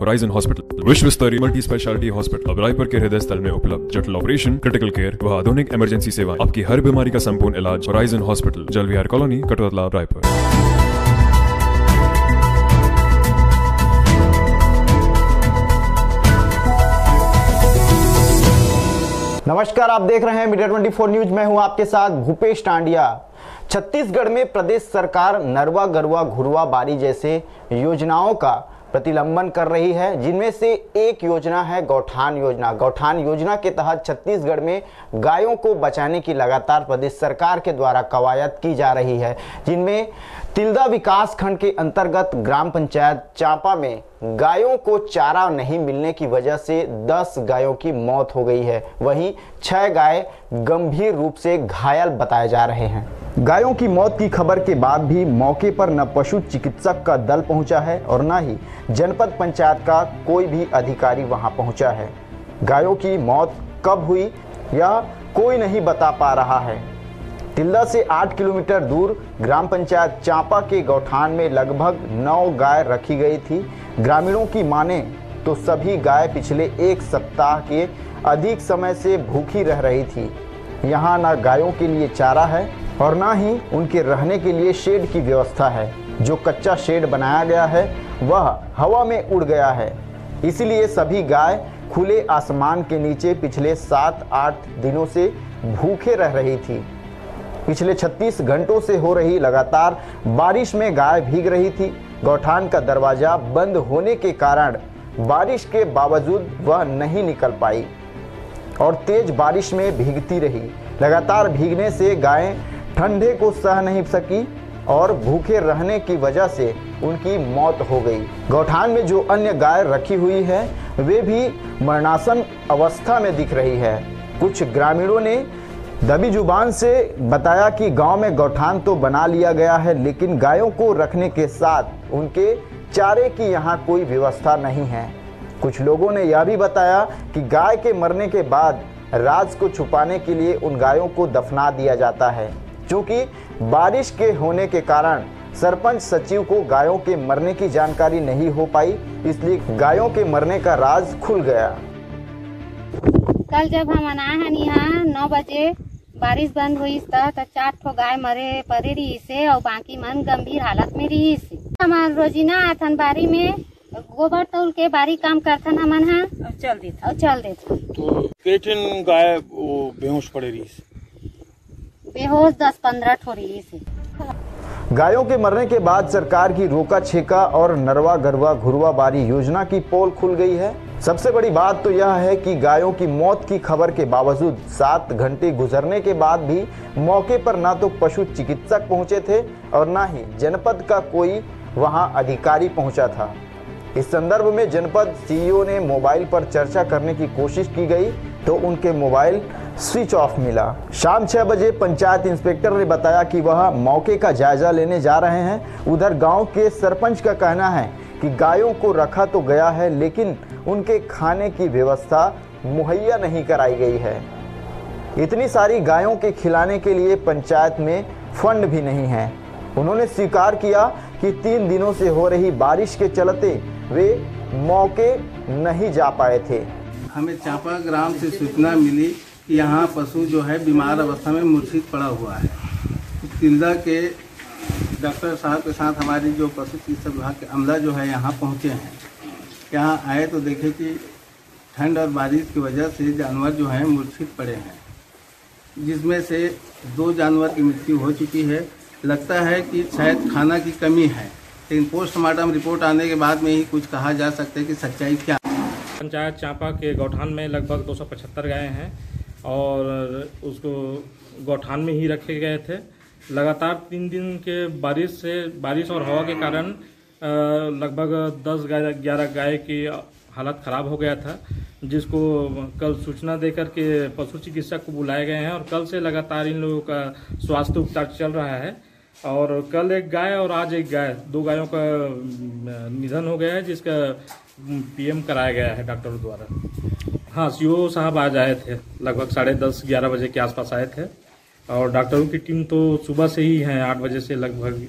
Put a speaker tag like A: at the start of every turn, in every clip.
A: Horizon hospital विश्व स्तरीय multi speciality hospital Raipur के हृदय स्थल में उपलब्ध जटिल ऑपरेशन क्रिटिकल केयर व आधुनिक इमरजेंसी सेवा, आपकी हर बीमारी का संपूर्ण इलाज होराइजन हॉस्पिटल जल विहार कॉलोनी कटोतला रायपुर।
B: नमस्कार, आप देख रहे हैं मीडिया 24 न्यूज़। मैं हूँ आपके साथ भूपेश टांडिया। छत्तीसगढ़ में प्रदेश सरकार नरवा गरवा घुरवा बारी जैसे योजनाओं का प्रतिलंबन कर रही है। जिनमें से एक योजना है, गौठान योजना। गौठान योजना के तहत छत्तीसगढ़ में गायों को बचाने की लगातार प्रदेश सरकार के द्वारा कवायद की जा रही है। जिनमें तिल्दा विकास खंड के अंतर्गत ग्राम पंचायत चांपा में गायों को चारा नहीं मिलने की वजह से 10 गायों की मौत हो गई है। वहीं छह गाय गंभीर रूप से घायल बताए जा रहे हैं। गायों की मौत की खबर के बाद भी मौके पर न पशु चिकित्सक का दल पहुँचा है और न ही जनपद पंचायत का कोई भी अधिकारी वहाँ पहुँचा है। गायों की मौत कब हुई यह कोई नहीं बता पा रहा है। तिल्दा से 8 किलोमीटर दूर ग्राम पंचायत चांपा के गौठान में लगभग 9 गाय रखी गई थी। ग्रामीणों की माने तो सभी गाय पिछले एक सप्ताह के अधिक समय से भूखी रह रही थी। यहाँ न गायों के लिए चारा है और ना ही उनके रहने के लिए शेड की व्यवस्था है। जो कच्चा शेड बनाया गया है, वह हवा में उड़ गया है। इसलिए सभी गाय खुले आसमान के नीचे पिछले सात आठ दिनों से भूखे रह रही थी। पिछले 36 घंटों से हो रही लगातार बारिश में गाय भीग रही थी। गौठान का दरवाज़ा बंद होने के कारण बारिश के बावजूद वह नहीं निकल पाई और तेज बारिश में भीगती रही। लगातार भीगने से गायें ठंडे को सह नहीं सकी और भूखे रहने की वजह से उनकी मौत हो गई। गौठान में जो अन्य गाय रखी हुई है, वे भी मरणासन अवस्था में दिख रही है। कुछ ग्रामीणों ने दबी ज़ुबान से बताया कि गाँव में गौठान तो बना लिया गया है, लेकिन गायों को रखने के साथ उनके चारे की यहाँ कोई व्यवस्था नहीं है। कुछ लोगों ने यह भी बताया कि गाय के मरने के बाद राज को छुपाने के लिए उन गायों को दफना दिया जाता है। क्योंकि बारिश के होने के कारण सरपंच सचिव को गायों के मरने की जानकारी नहीं हो पाई, इसलिए गायों के मरने का राज खुल गया।
C: कल जब हम आए हैं यहाँ, नौ बजे बारिश बंद हुई त चार ठो गाय मरे परे रही से और बाकी मन गंभीर हालत में रही से हमार रोजीना आथन बारी में गोबर तौल के बारी काम करथन हमन हा। और चल देत और चल देत
D: तो केठन गाय वो बेहोश पड़े रही
C: बेहोश दस पंद्रह ठो रही से
B: गायों के मरने के बाद सरकार की रोका छेका और नरवा गरवा घुरवा बारी योजना की पोल खुल गई है। सबसे बड़ी बात तो यह है कि गायों की मौत की खबर के बावजूद सात घंटे गुजरने के बाद भी मौके पर ना तो पशु चिकित्सक पहुँचे थे और ना ही जनपद का कोई वहाँ अधिकारी पहुँचा था। इस संदर्भ में जनपद सीईओ ने मोबाइल पर चर्चा करने की कोशिश की गई तो उनके मोबाइल स्विच ऑफ़ मिला। शाम छह बजे पंचायत इंस्पेक्टर ने बताया कि वह मौके का जायजा लेने जा रहे हैं। उधर गाँव के सरपंच का कहना है कि गायों को रखा तो गया है, लेकिन उनके खाने की व्यवस्था मुहैया नहीं कराई गई है। इतनी सारी गायों के खिलाने के लिए पंचायत में फंड भी नहीं है। उन्होंने स्वीकार किया कि तीन दिनों से हो रही बारिश के चलते वे मौके नहीं जा पाए थे।
E: हमें चांपा ग्राम से सूचना मिली कि यहाँ पशु जो है बीमार अवस्था में मूर्छित पड़ा हुआ है। तिल्दा के डॉक्टर साहब के साथ हमारी जो पशु चिकित्सा विभाग के अमला जो है यहाँ पहुँचे हैं। यहाँ आए तो देखे कि ठंड और बारिश की वजह से जानवर जो हैं मूर्छित पड़े हैं। जिसमें से दो जानवर की मृत्यु हो चुकी है। लगता है कि शायद खाना की कमी है। लेकिन पोस्टमार्टम रिपोर्ट आने के बाद में ही कुछ कहा जा सकता है कि सच्चाई क्या
D: पंचायत चांपा के गौठान में लगभग 275 गाय हैं और उसको गौठान में ही रखे गए थे। लगातार तीन दिन के बारिश से, बारिश और हवा के कारण लगभग 10 गाय, ग्यारह गाय की हालत ख़राब हो गया था, जिसको कल सूचना देकर के पशु चिकित्सक को बुलाए गए हैं और कल से लगातार इन लोगों का स्वास्थ्य उपचार चल रहा है। और कल एक गाय और आज एक गाय, दो गायों का निधन हो गया है, जिसका पीएम कराया गया है डॉक्टरों द्वारा। हाँ सीओ साहब आज आए थे, लगभग साढ़े दस, ग्यारह बजे के आसपास आए थे। और डॉक्टरों की टीम तो सुबह से ही है, आठ बजे से लगभग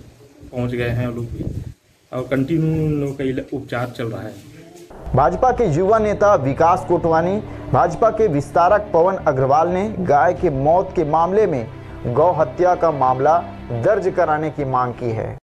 D: पहुँच गए हैं लोग भी। और कंटिन्यू उन का उपचार चल रहा है।
B: भाजपा के युवा नेता विकास कोटवानी, भाजपा के विस्तारक पवन अग्रवाल ने गाय के मौत के मामले में गौ हत्या का मामला दर्ज कराने की मांग की है।